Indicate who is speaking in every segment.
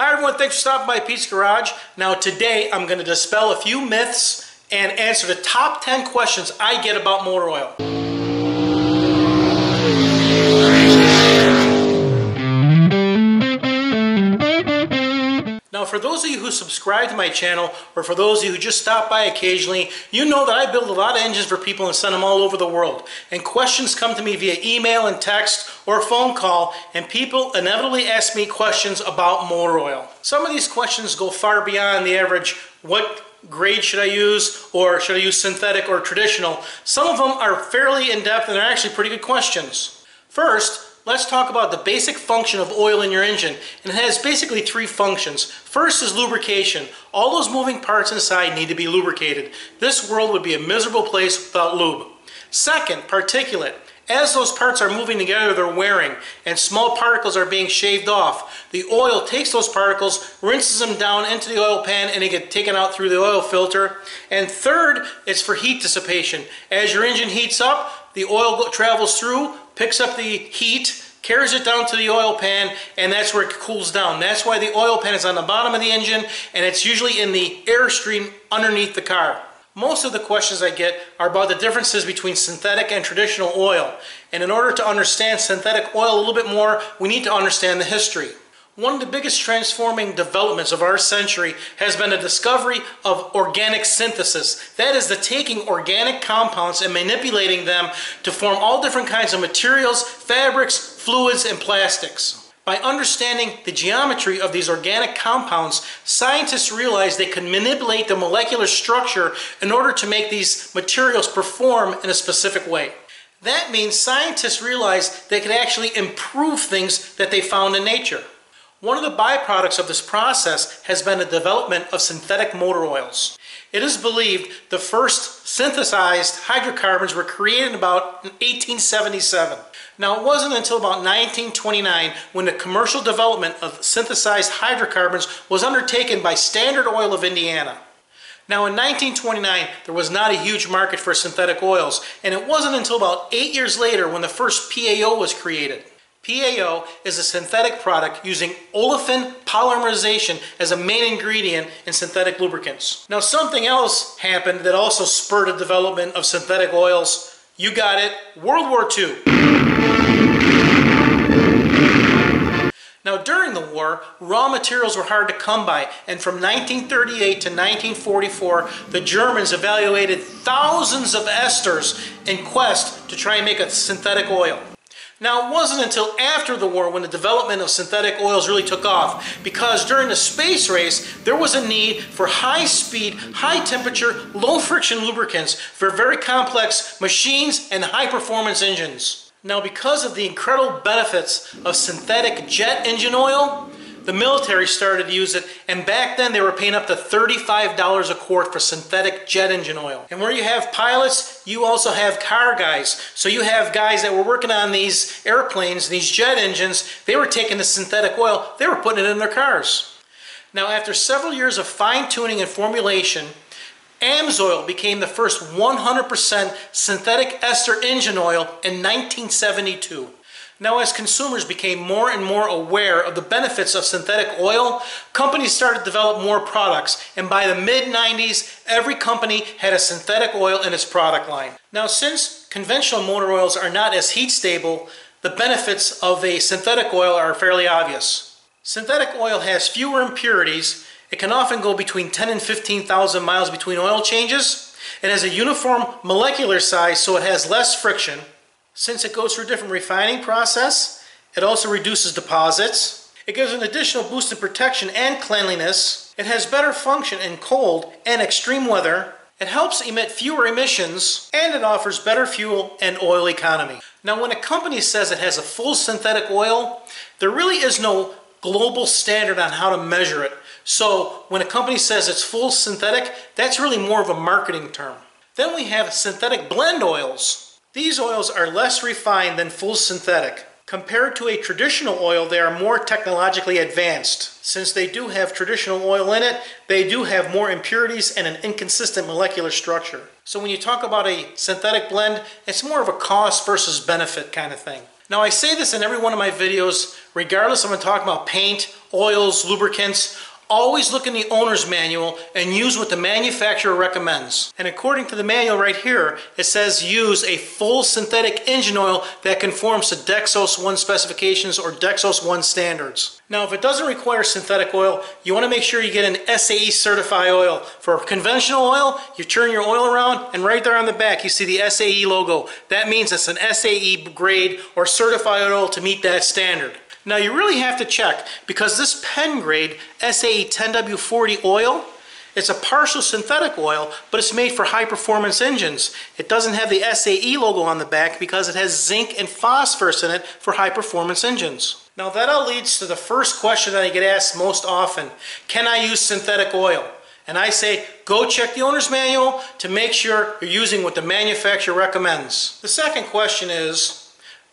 Speaker 1: Hi everyone, thanks for stopping by Pete's Garage. Now today I'm going to dispel a few myths and answer the top 10 questions I get about motor oil. For those of you who subscribe to my channel or for those of you who just stop by occasionally, you know that I build a lot of engines for people and send them all over the world. And questions come to me via email and text or phone call and people inevitably ask me questions about motor oil. Some of these questions go far beyond the average what grade should I use or should I use synthetic or traditional. Some of them are fairly in-depth and they're actually pretty good questions. First, let's talk about the basic function of oil in your engine. And it has basically three functions. First is lubrication. All those moving parts inside need to be lubricated. This world would be a miserable place without lube. Second, particulate. As those parts are moving together, they're wearing, and small particles are being shaved off. The oil takes those particles, rinses them down into the oil pan, and they get taken out through the oil filter. And third, it's for heat dissipation. As your engine heats up, the oil travels through, picks up the heat, carries it down to the oil pan, and that's where it cools down. That's why the oil pan is on the bottom of the engine, and it's usually in the airstream underneath the car. Most of the questions I get are about the differences between synthetic and traditional oil. And in order to understand synthetic oil a little bit more, we need to understand the history. One of the biggest transforming developments of our century has been the discovery of organic synthesis. That is the taking organic compounds and manipulating them to form all different kinds of materials, fabrics, fluids, and plastics. By understanding the geometry of these organic compounds, scientists realized they could manipulate the molecular structure in order to make these materials perform in a specific way. That means scientists realized they could actually improve things that they found in nature. One of the byproducts of this process has been the development of synthetic motor oils. It is believed the first synthesized hydrocarbons were created about 1877. Now it wasn't until about 1929 when the commercial development of synthesized hydrocarbons was undertaken by Standard Oil of Indiana. Now in 1929, there was not a huge market for synthetic oils, and it wasn't until about eight years later when the first PAO was created. PAO is a synthetic product using olefin polymerization as a main ingredient in synthetic lubricants. Now something else happened that also spurred the development of synthetic oils. You got it, World War II. Now during the war, raw materials were hard to come by and from 1938 to 1944, the Germans evaluated thousands of esters in quest to try and make a synthetic oil. Now, it wasn't until after the war when the development of synthetic oils really took off, because during the space race, there was a need for high speed, high temperature, low friction lubricants for very complex machines and high performance engines. Now, because of the incredible benefits of synthetic jet engine oil, the military started to use it, and back then they were paying up to $35 a quart for synthetic jet engine oil. And where you have pilots, you also have car guys. So you have guys that were working on these airplanes, these jet engines, they were taking the synthetic oil, they were putting it in their cars. Now after several years of fine-tuning and formulation, AMSOIL became the first 100% synthetic ester engine oil in 1972. Now, as consumers became more and more aware of the benefits of synthetic oil, companies started to develop more products. And by the mid 90s, every company had a synthetic oil in its product line. Now, since conventional motor oils are not as heat stable, the benefits of a synthetic oil are fairly obvious. Synthetic oil has fewer impurities. It can often go between 10 and 15,000 miles between oil changes. It has a uniform molecular size, so it has less friction. Since it goes through a different refining process, it also reduces deposits. It gives an additional boost in protection and cleanliness. It has better function in cold and extreme weather. It helps emit fewer emissions, and it offers better fuel and oil economy. Now, when a company says it has a full synthetic oil, there really is no global standard on how to measure it. So when a company says it's full synthetic, that's really more of a marketing term. Then we have synthetic blend oils. These oils are less refined than full synthetic. Compared to a traditional oil, they are more technologically advanced. Since they do have traditional oil in it, they do have more impurities and an inconsistent molecular structure. So when you talk about a synthetic blend, it's more of a cost versus benefit kind of thing. Now I say this in every one of my videos, regardless if I'm talking about paint, oils, lubricants, always look in the owner's manual and use what the manufacturer recommends. And according to the manual right here, it says use a full synthetic engine oil that conforms to Dexos 1 specifications or Dexos 1 standards. Now if it doesn't require synthetic oil, you want to make sure you get an SAE certified oil. For conventional oil, you turn your oil around and right there on the back you see the SAE logo. That means it's an SAE grade or certified oil to meet that standard. Now you really have to check because this Penn Grade SAE 10W40 oil, it's a partial synthetic oil, but it's made for high performance engines. It doesn't have the SAE logo on the back because it has zinc and phosphorus in it for high performance engines. Now that all leads to the first question that I get asked most often. Can I use synthetic oil? And I say, go check the owner's manual to make sure you're using what the manufacturer recommends. The second question is,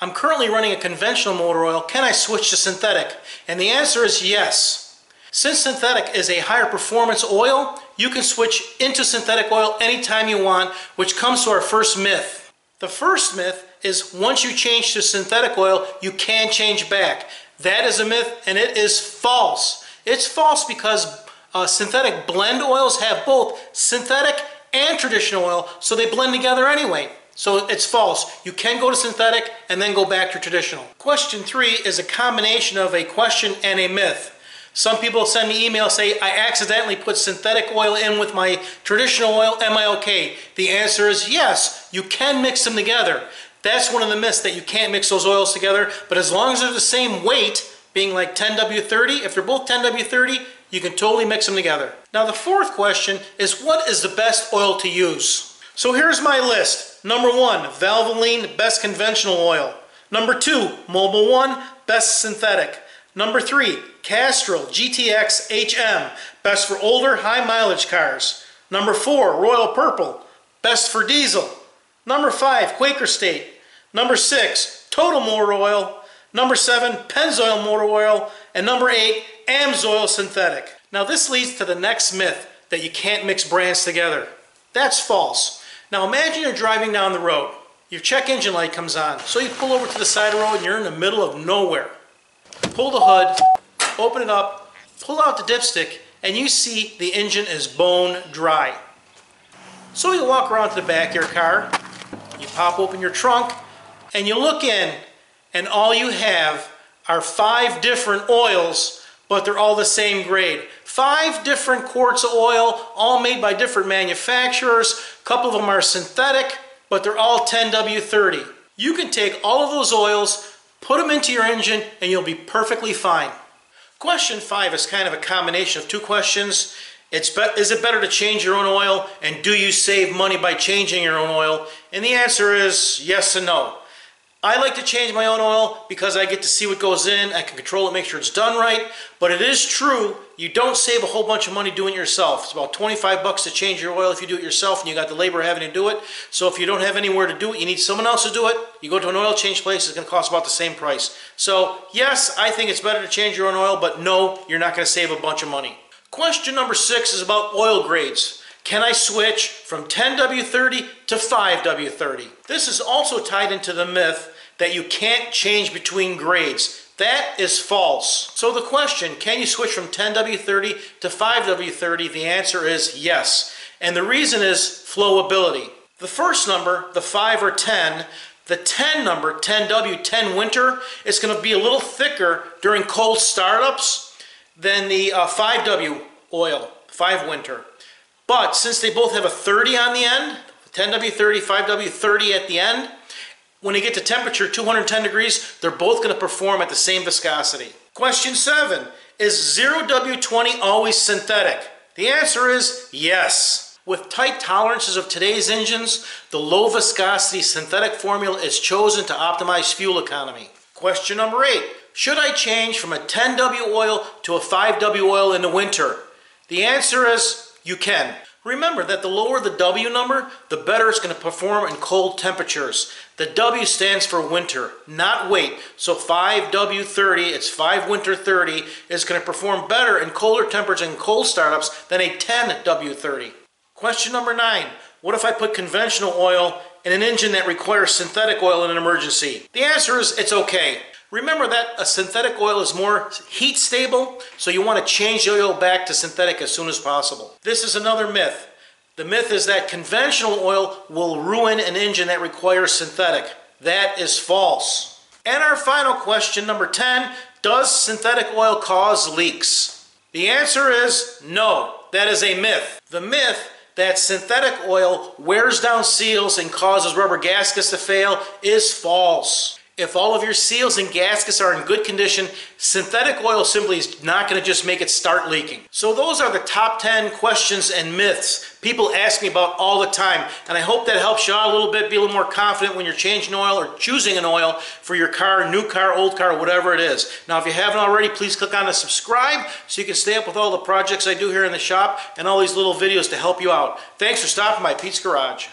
Speaker 1: I'm currently running a conventional motor oil. Can I switch to synthetic? And the answer is yes. Since synthetic is a higher performance oil, you can switch into synthetic oil anytime you want, which comes to our first myth. The first myth is once you change to synthetic oil, you can change back. That is a myth and it is false. It's false because uh, synthetic blend oils have both synthetic and traditional oil, so they blend together anyway. So it's false. You can go to synthetic and then go back to traditional. Question three is a combination of a question and a myth. Some people send me emails say, I accidentally put synthetic oil in with my traditional oil, am I okay? The answer is yes, you can mix them together. That's one of the myths that you can't mix those oils together, but as long as they're the same weight, being like 10W30, if they're both 10W30, you can totally mix them together. Now the fourth question is what is the best oil to use? So here's my list. Number one, Valvoline Best Conventional Oil. Number two, Mobil One Best Synthetic. Number three, Castrol GTX HM, best for older high mileage cars. Number four, Royal Purple, best for diesel. Number five, Quaker State. Number six, Total Motor Oil. Number seven, Pennzoil Motor Oil. And number eight, Amsoil Synthetic. Now this leads to the next myth that you can't mix brands together. That's false. Now imagine you're driving down the road. Your check engine light comes on. So you pull over to the side of the road and you're in the middle of nowhere. Pull the hood, open it up, pull out the dipstick, and you see the engine is bone dry. So you walk around to the back of your car, you pop open your trunk, and you look in, and all you have are five different oils, but they're all the same grade. Five different quarts of oil, all made by different manufacturers. A couple of them are synthetic, but they're all 10W30. You can take all of those oils, put them into your engine, and you'll be perfectly fine. Question five is kind of a combination of two questions. It's is it better to change your own oil, and do you save money by changing your own oil? And the answer is yes and no. I like to change my own oil because I get to see what goes in, I can control it, make sure it's done right, but it is true, you don't save a whole bunch of money doing it yourself. It's about 25 bucks to change your oil if you do it yourself and you got the labor having to do it. So if you don't have anywhere to do it, you need someone else to do it, you go to an oil change place, it's going to cost about the same price. So yes, I think it's better to change your own oil, but no, you're not going to save a bunch of money. Question number six is about oil grades. Can I switch from 10W30 to 5W30? This is also tied into the myth that you can't change between grades. That is false. So the question, can you switch from 10W30 to 5W30? The answer is yes. And the reason is flowability. The first number, the 5 or 10, the 10 number, 10W, 10 winter, is going to be a little thicker during cold startups than the uh, 5W oil, 5 winter. But since they both have a 30 on the end, 10W30, 5W30 at the end, when they get to temperature 210 degrees, they're both going to perform at the same viscosity. Question 7. Is 0W20 always synthetic? The answer is yes. With tight tolerances of today's engines, the low viscosity synthetic formula is chosen to optimize fuel economy. Question number 8. Should I change from a 10W oil to a 5W oil in the winter? The answer is you can. Remember that the lower the W number, the better it's going to perform in cold temperatures. The W stands for winter, not weight. So 5W30, it's 5 winter 30, is going to perform better in colder temperatures and cold startups than a 10W30. Question number 9. What if I put conventional oil in an engine that requires synthetic oil in an emergency? The answer is it's okay. Remember that a synthetic oil is more heat stable, so you want to change the oil back to synthetic as soon as possible. This is another myth. The myth is that conventional oil will ruin an engine that requires synthetic. That is false. And our final question, number 10, does synthetic oil cause leaks? The answer is no. That is a myth. The myth that synthetic oil wears down seals and causes rubber gaskets to fail is false. If all of your seals and gaskets are in good condition, synthetic oil simply is not going to just make it start leaking. So those are the top 10 questions and myths people ask me about all the time. And I hope that helps you out a little bit, be a little more confident when you're changing oil or choosing an oil for your car, new car, old car, whatever it is. Now, if you haven't already, please click on the subscribe so you can stay up with all the projects I do here in the shop and all these little videos to help you out. Thanks for stopping by Pete's Garage.